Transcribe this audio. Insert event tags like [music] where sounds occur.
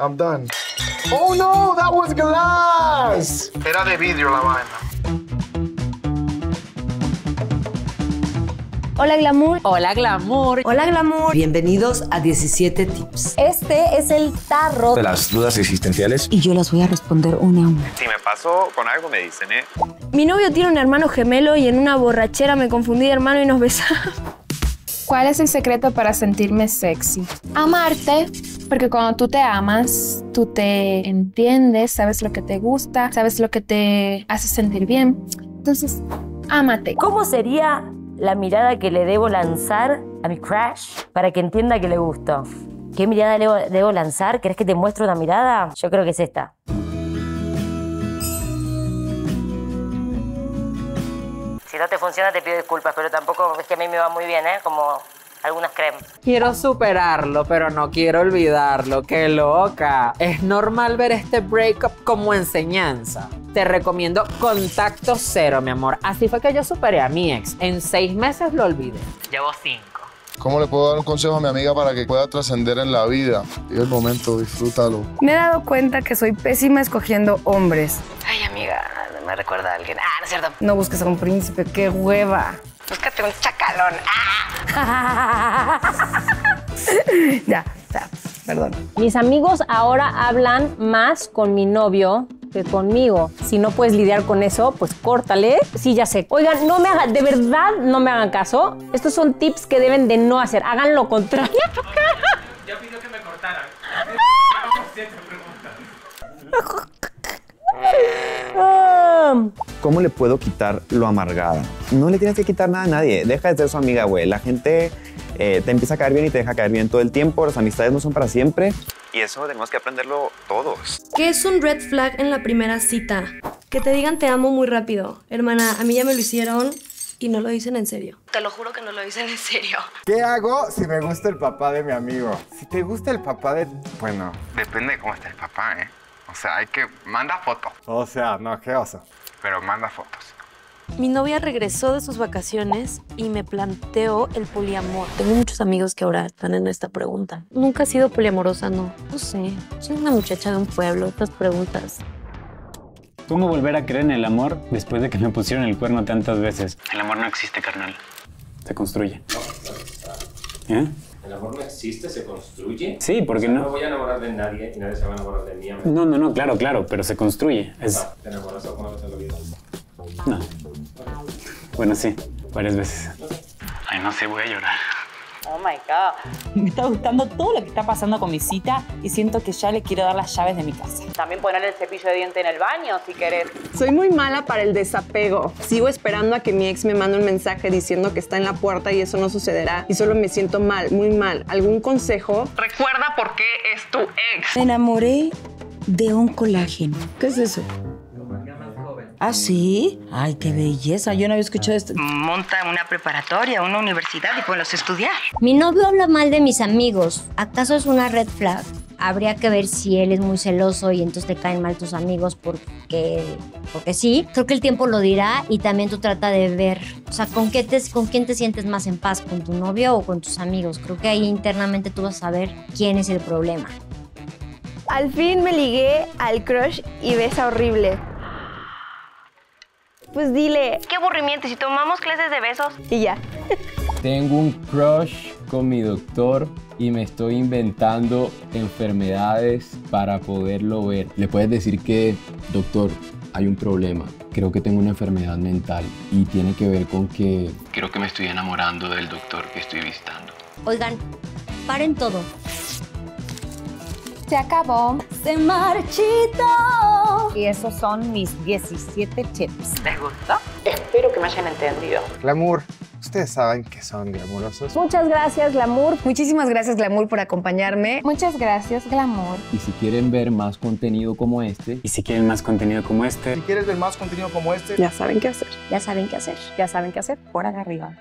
I'm done. Oh no, that was glass. Era de vidrio la vaina. Hola glamour. Hola, glamour. Hola glamour. Bienvenidos a 17 Tips. Este es el tarro. de las dudas existenciales. Y yo las voy a responder una a una. Si me pasó con algo, me dicen, ¿eh? Mi novio tiene un hermano gemelo y en una borrachera me confundí de hermano y nos besamos. ¿Cuál es el secreto para sentirme sexy? Amarte, porque cuando tú te amas, tú te entiendes, sabes lo que te gusta, sabes lo que te hace sentir bien. Entonces, ámate. ¿Cómo sería la mirada que le debo lanzar a mi crush para que entienda que le gusto? ¿Qué mirada debo, debo lanzar? ¿Querés que te muestre una mirada? Yo creo que es esta. Si no te funciona, te pido disculpas, pero tampoco es que a mí me va muy bien, ¿eh? Como algunas creen. Quiero superarlo, pero no quiero olvidarlo. ¡Qué loca! Es normal ver este breakup como enseñanza. Te recomiendo contacto cero, mi amor. Así fue que yo superé a mi ex. En seis meses lo olvidé. Llevo cinco. ¿Cómo le puedo dar un consejo a mi amiga para que pueda trascender en la vida? Y el momento, disfrútalo. Me he dado cuenta que soy pésima escogiendo hombres. Ay, amiga, me recuerda a alguien. Ah, no es cierto. No busques a un príncipe, qué hueva. Búscate un chacalón. Ah. [laughs] Ya, ya, perdón. Mis amigos ahora hablan más con mi novio que conmigo. Si no puedes lidiar con eso, pues córtale. Sí, ya sé. Oigan, no me hagan, de verdad no me hagan caso. Estos son tips que deben de no hacer. Hagan lo contrario. Ya pidió que me cortaran. [laughs] [laughs] ¿Cómo le puedo quitar lo amargada? No le tienes que quitar nada a nadie. Deja de ser su amiga, güey. La gente eh, te empieza a caer bien y te deja caer bien todo el tiempo. Las amistades no son para siempre. Y eso tenemos que aprenderlo todos. ¿Qué es un red flag en la primera cita? Que te digan te amo muy rápido. Hermana, a mí ya me lo hicieron y no lo dicen en serio. Te lo juro que no lo dicen en serio. ¿Qué hago si me gusta el papá de mi amigo? Si te gusta el papá de... Bueno, Depende de cómo está el papá, ¿eh? O sea, hay que... Manda foto, o sea, no, qué oso. pero manda fotos. Mi novia regresó de sus vacaciones y me planteó el poliamor. Tengo muchos amigos que ahora están en esta pregunta. Nunca he sido poliamorosa, no. No sé. Soy una muchacha de un pueblo. Estas preguntas. ¿Cómo volver a creer en el amor después de que me pusieron el cuerno tantas veces? El amor no existe, carnal. Se construye. ¿Eh? ¿El amor no existe? ¿Se construye? Sí, porque O sea, no- No voy a enamorar de nadie y nadie se va a enamorar de mí. No, no, no, claro, claro, pero se construye. Es... ¿Te enamoras alguna vez en la vida? No. Bueno, sí, varias veces. Ay, no sé, voy a llorar. Oh my God. Me está gustando todo lo que está pasando con mi cita y siento que ya le quiero dar las llaves de mi casa. También poner el cepillo de diente en el baño si querés. Soy muy mala para el desapego. Sigo esperando a que mi ex me mande un mensaje diciendo que está en la puerta y eso no sucederá. Y solo me siento mal, muy mal. ¿Algún consejo? Recuerda por qué es tu ex. Me enamoré de un colágeno. ¿Qué es eso? ¿Ah, sí? Ay, qué belleza. Yo no había escuchado esto. Monta una preparatoria, una universidad y ponlos a estudiar. Mi novio habla mal de mis amigos. ¿Acaso es una red flag? Habría que ver si él es muy celoso y entonces te caen mal tus amigos porque, porque sí. Creo que el tiempo lo dirá y también tú trata de ver, o sea, ¿con, qué te, ¿con quién te sientes más en paz? ¿Con tu novio o con tus amigos? Creo que ahí internamente tú vas a saber quién es el problema. Al fin me ligué al crush y besa horrible. Pues dile. Qué aburrimiento. Si tomamos clases de besos. Y ya. Tengo un crush con mi doctor y me estoy inventando enfermedades para poderlo ver. Le puedes decir que, doctor, hay un problema. Creo que tengo una enfermedad mental y tiene que ver con que... Creo que me estoy enamorando del doctor que estoy visitando. Oigan, paren todo. Se acabó. Se Y esos son mis 17 tips. ¿Les gustó? Espero que me hayan entendido. Glamour. Ustedes saben que son glamurosos. Muchas gracias, Glamour. Muchísimas gracias, Glamour, por acompañarme. Muchas gracias, glamour. Y si quieren ver más contenido como este, Y si quieren más contenido como este, Si quieres ver más contenido como este, Ya saben qué hacer. Ya saben qué hacer. Ya saben qué hacer por acá arriba.